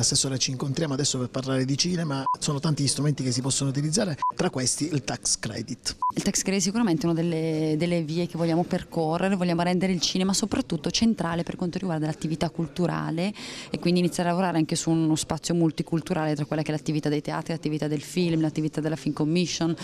Assessore ci incontriamo adesso per parlare di cinema, sono tanti gli strumenti che si possono utilizzare, tra questi il tax credit. Il tax credit è sicuramente una delle, delle vie che vogliamo percorrere, vogliamo rendere il cinema soprattutto centrale per quanto riguarda l'attività culturale e quindi iniziare a lavorare anche su uno spazio multiculturale tra quella che è l'attività dei teatri, l'attività del film, l'attività della film commission,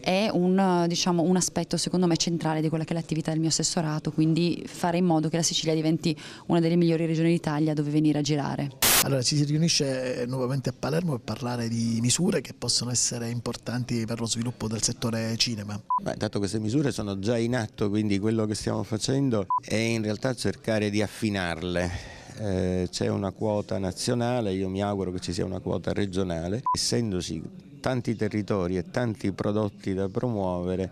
è un, diciamo, un aspetto secondo me centrale di quella che è l'attività del mio assessorato, quindi fare in modo che la Sicilia diventi una delle migliori regioni d'Italia dove venire a girare. Allora ci si riunisce nuovamente a Palermo per parlare di misure che possono essere importanti per lo sviluppo del settore cinema. Beh, intanto queste misure sono già in atto, quindi quello che stiamo facendo è in realtà cercare di affinarle. Eh, c'è una quota nazionale, io mi auguro che ci sia una quota regionale, essendoci tanti territori e tanti prodotti da promuovere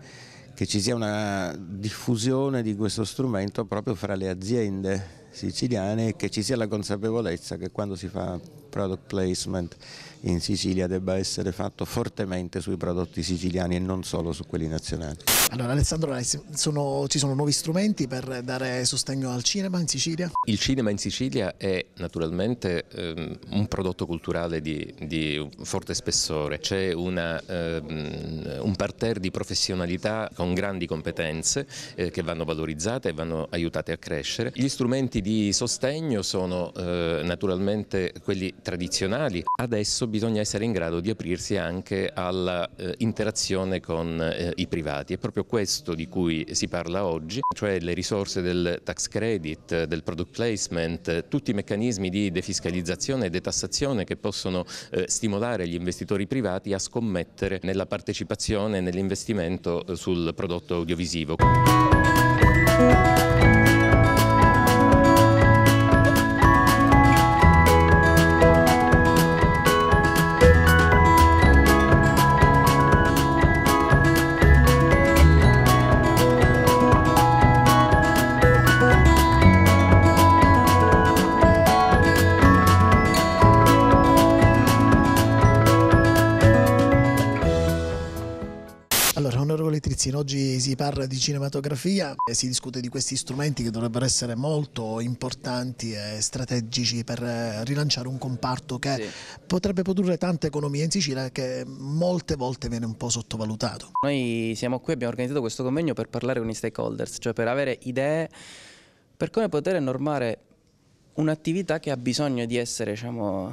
che ci sia una diffusione di questo strumento proprio fra le aziende siciliane e che ci sia la consapevolezza che quando si fa product placement in Sicilia debba essere fatto fortemente sui prodotti siciliani e non solo su quelli nazionali. Allora Alessandro, sono, ci sono nuovi strumenti per dare sostegno al cinema in Sicilia? Il cinema in Sicilia è naturalmente ehm, un prodotto culturale di, di forte spessore, c'è ehm, un parterre di professionalità con grandi competenze eh, che vanno valorizzate e vanno aiutate a crescere. Gli strumenti di sostegno sono eh, naturalmente quelli tradizionali, adesso bisogna essere in grado di aprirsi anche all'interazione eh, con eh, i privati. È proprio questo di cui si parla oggi, cioè le risorse del tax credit, del product placement, tutti i meccanismi di defiscalizzazione e detassazione che possono eh, stimolare gli investitori privati a scommettere nella partecipazione e nell'investimento sul prodotto audiovisivo. Trizzino, oggi si parla di cinematografia e si discute di questi strumenti che dovrebbero essere molto importanti e strategici per rilanciare un comparto che sì. potrebbe produrre tanta economia in Sicilia che molte volte viene un po' sottovalutato. Noi siamo qui, abbiamo organizzato questo convegno per parlare con i stakeholders, cioè per avere idee per come poter normare un'attività che ha bisogno di essere diciamo,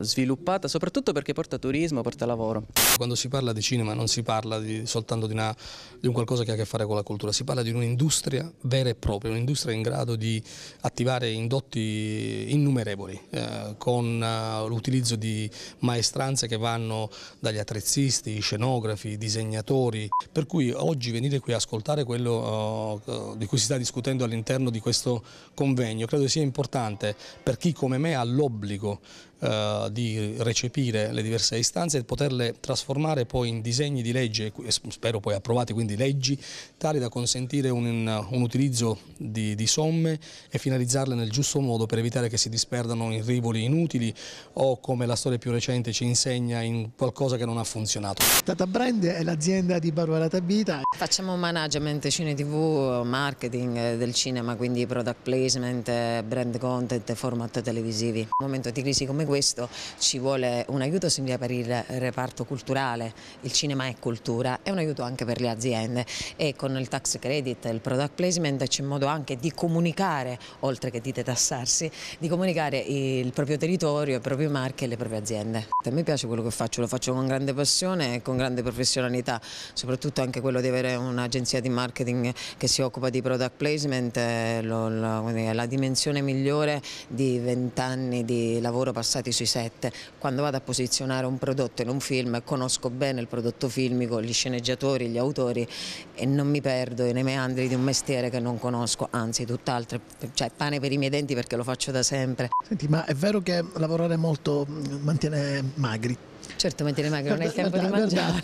sviluppata, soprattutto perché porta turismo, porta lavoro. Quando si parla di cinema non si parla di, soltanto di, una, di, un qualcosa che ha a che fare con la cultura, si parla di un'industria vera e propria, un'industria in grado di attivare indotti innumerevoli, eh, con uh, l'utilizzo di maestranze che vanno dagli attrezzisti, scenografi, disegnatori, per cui oggi venire qui a ascoltare quello uh, di cui si sta discutendo all'interno di questo convegno credo sia importante per chi come me ha l'obbligo eh, di recepire le diverse istanze e poterle trasformare poi in disegni di legge, spero poi approvati, quindi leggi, tali da consentire un, un utilizzo di, di, somme e finalizzarle nel giusto modo per evitare che si disperdano in rivoli inutili o come la storia più recente ci insegna in qualcosa che non ha funzionato. Tata Brand è l'azienda di Barbara Tabita. Facciamo management cine tv, marketing eh, del cinema, quindi product placement, eh, brand content, format televisivi. In un momento di crisi come questo ci vuole un aiuto sia per il reparto culturale, il cinema è cultura, e un aiuto anche per le aziende e con il tax credit il product placement c'è modo anche di comunicare, oltre che di detassarsi, di comunicare il proprio territorio, i propri marchi e le proprie aziende. A me piace quello che faccio, lo faccio con grande passione e con grande professionalità, soprattutto anche quello di avere un'agenzia di marketing che si occupa di product placement, è la dimensione migliore di vent'anni di lavoro passato passati sui set, quando vado a posizionare un prodotto in un film conosco bene il prodotto filmico, gli sceneggiatori, gli autori e non mi perdo nei meandri di un mestiere che non conosco, anzi tutt'altro, cioè pane per i miei denti perché lo faccio da sempre. Senti, ma è vero che lavorare molto mantiene magri? Certo, mentre ma che non è il tempo di mangiare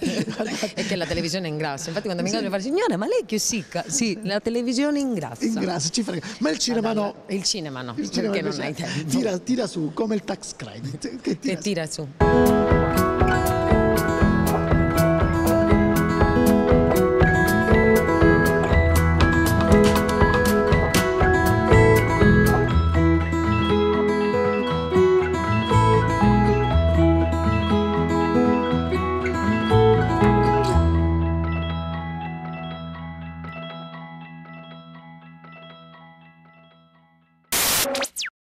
e che la televisione ingrassa. Infatti quando mi sì. fa signora, ma lei che sicca? Sì, la televisione ingrassa. Ingrassa, ci frega. Ma il cinema Madonna, no. Il cinema no, il perché cinema non hai tempo. Tira, tira, su, come il tax credit. Che tira, che tira su. su.